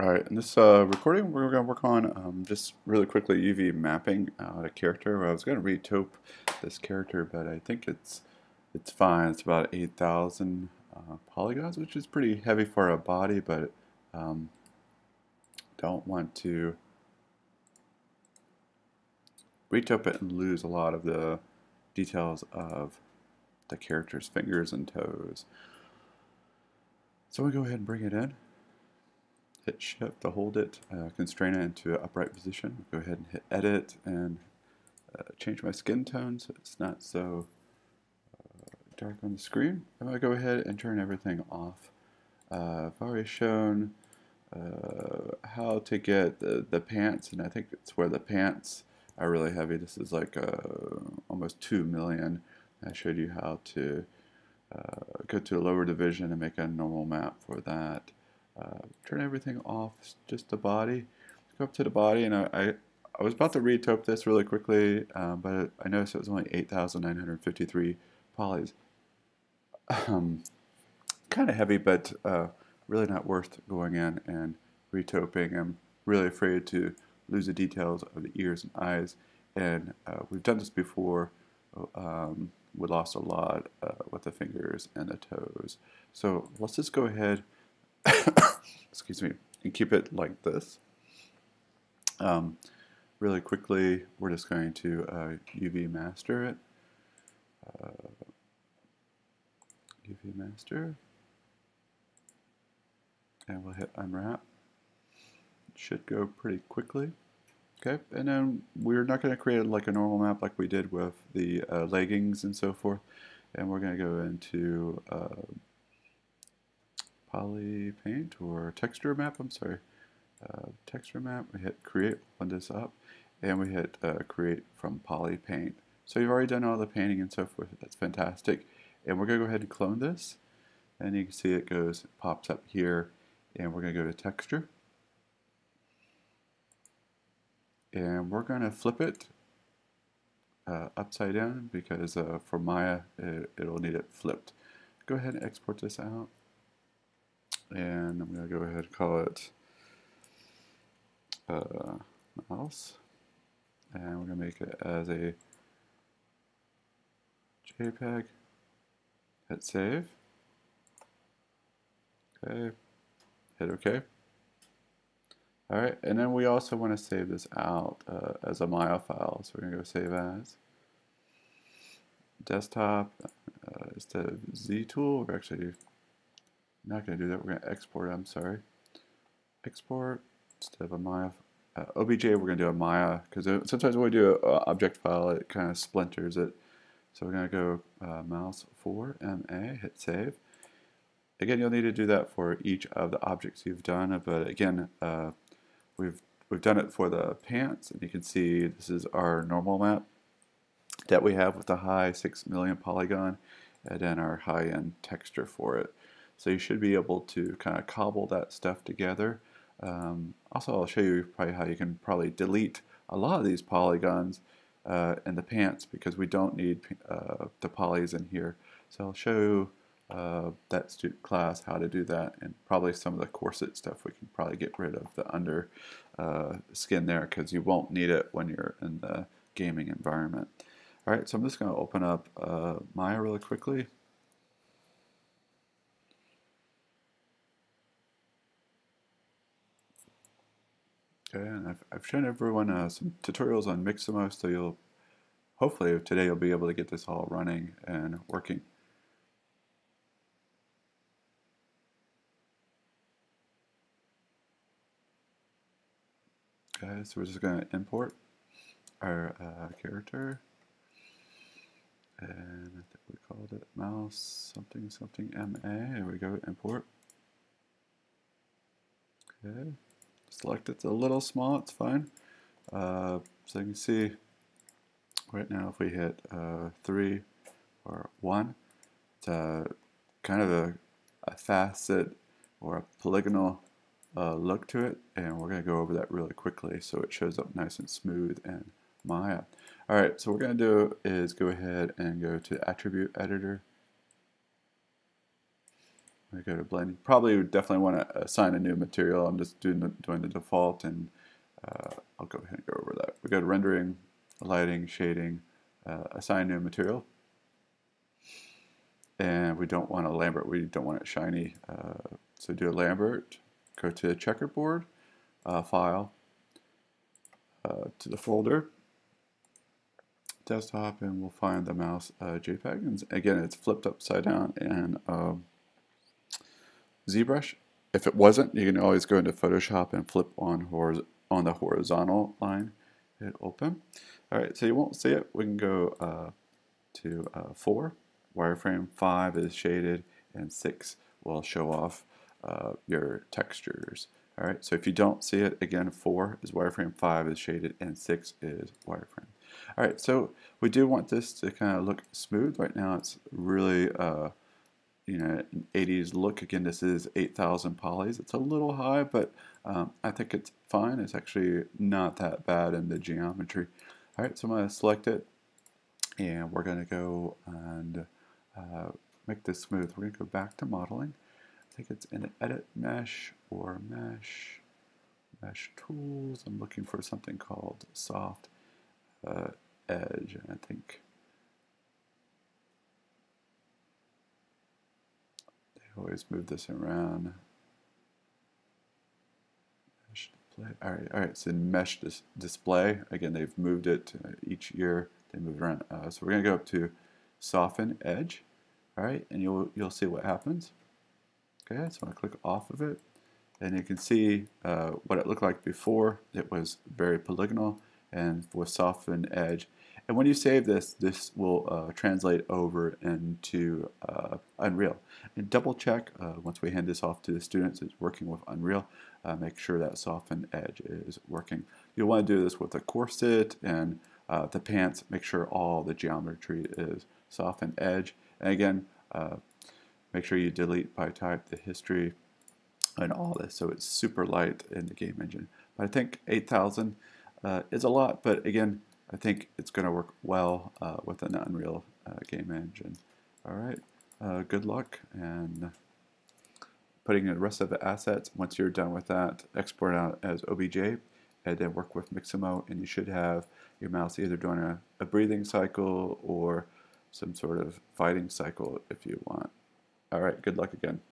All right, in this uh, recording, we're going to work on um, just really quickly UV mapping out a character. I was going to retope this character, but I think it's it's fine. It's about 8,000 uh, polygons, which is pretty heavy for a body, but um, don't want to retope it and lose a lot of the details of the character's fingers and toes. So we go ahead and bring it in hit shift to hold it, uh, constrain it into an upright position. Go ahead and hit edit and uh, change my skin tone so it's not so uh, dark on the screen. I'm going to go ahead and turn everything off. Uh, I've already shown uh, how to get the, the pants, and I think it's where the pants are really heavy. This is like uh, almost 2 million. I showed you how to go to a lower division and make a normal map for that. Uh, turn everything off, just the body. Go up to the body, and I, I, I was about to retope this really quickly, um, but I noticed it was only 8,953 polys. Um, kind of heavy, but uh, really not worth going in and retoping. I'm really afraid to lose the details of the ears and eyes, and uh, we've done this before. Um, we lost a lot uh, with the fingers and the toes. So let's just go ahead excuse me, and keep it like this. Um, really quickly, we're just going to uh, UV master it. Uh, UV master. And we'll hit unwrap. It should go pretty quickly. Okay, and then we're not going to create like a normal map like we did with the uh, leggings and so forth. And we're going to go into uh, poly paint or texture map, I'm sorry, uh, texture map, we hit create, open this up, and we hit uh, create from poly paint. So you've already done all the painting and so forth, that's fantastic. And we're going to go ahead and clone this, and you can see it goes, it pops up here, and we're going to go to texture. And we're going to flip it uh, upside down because uh, for Maya it, it'll need it flipped. Go ahead and export this out and I'm going to go ahead and call it uh, mouse. And we're going to make it as a JPEG. Hit save. Okay. Hit OK. Alright and then we also want to save this out uh, as a Maya file. So we're going to go save as desktop uh, instead of ZTool we're actually not going to do that. We're going to export, I'm sorry. Export instead of a Maya. Uh, OBJ, we're going to do a Maya because sometimes when we do an object file, it kind of splinters it. So we're going to go uh, mouse 4, MA, hit save. Again, you'll need to do that for each of the objects you've done, but again, uh, we've we've done it for the pants, and you can see this is our normal map that we have with the high 6 million polygon, and then our high-end texture for it. So you should be able to kind of cobble that stuff together. Um, also, I'll show you probably how you can probably delete a lot of these polygons uh, in the pants because we don't need uh, the polys in here. So I'll show uh, that student class how to do that and probably some of the corset stuff we can probably get rid of the under uh, skin there because you won't need it when you're in the gaming environment. Alright, so I'm just going to open up uh, Maya really quickly. Okay, and I've, I've shown everyone uh, some tutorials on Mixamo, so you'll hopefully today you'll be able to get this all running and working. Okay, so we're just going to import our uh, character, and I think we called it mouse something something ma. There we go, import. Okay select it. It's a little small, it's fine. Uh, so you can see right now if we hit uh, 3 or 1, it's a, kind of a, a facet or a polygonal uh, look to it and we're going to go over that really quickly so it shows up nice and smooth in Maya. Alright, so what we're going to do is go ahead and go to Attribute Editor I go to blending. Probably would definitely want to assign a new material. I'm just doing the, doing the default and uh, I'll go ahead and go over that. We go to rendering, lighting, shading, uh, assign new material. And we don't want a Lambert, we don't want it shiny. Uh, so do a Lambert, go to checkerboard, uh, file, uh, to the folder, desktop, and we'll find the mouse uh, JPEG. And again, it's flipped upside down and um, ZBrush. If it wasn't, you can always go into Photoshop and flip on, on the horizontal line, hit open. All right, so you won't see it. We can go uh, to uh, 4. Wireframe 5 is shaded, and 6 will show off uh, your textures. All right, so if you don't see it, again, 4 is wireframe, 5 is shaded, and 6 is wireframe. All right, so we do want this to kind of look smooth. Right now it's really uh, you know, 80s look. Again, this is 8,000 polys. It's a little high, but um, I think it's fine. It's actually not that bad in the geometry. All right, so I'm going to select it, and we're going to go and uh, make this smooth. We're going to go back to modeling. I think it's in Edit Mesh or Mesh, Mesh Tools. I'm looking for something called Soft uh, Edge, and I think always move this around. All right, all right. So mesh dis display. Again, they've moved it uh, each year. They move it around. Uh, so we're gonna go up to soften edge. All right, and you'll you'll see what happens. Okay, so I click off of it, and you can see uh, what it looked like before. It was very polygonal, and with soften edge, and when you save this, this will uh, translate over into uh, Unreal. And double check, uh, once we hand this off to the students, it's working with Unreal. Uh, make sure that soften edge is working. You'll want to do this with the corset and uh, the pants. Make sure all the geometry is soften edge. And again, uh, make sure you delete by type the history and all this so it's super light in the game engine. But I think 8,000 is a lot, but again, I think it's going to work well uh, with an Unreal uh, game engine. All right, uh, good luck and putting in the rest of the assets. Once you're done with that, export out as OBJ and then work with Mixamo and you should have your mouse either doing a, a breathing cycle or some sort of fighting cycle if you want. All right, good luck again.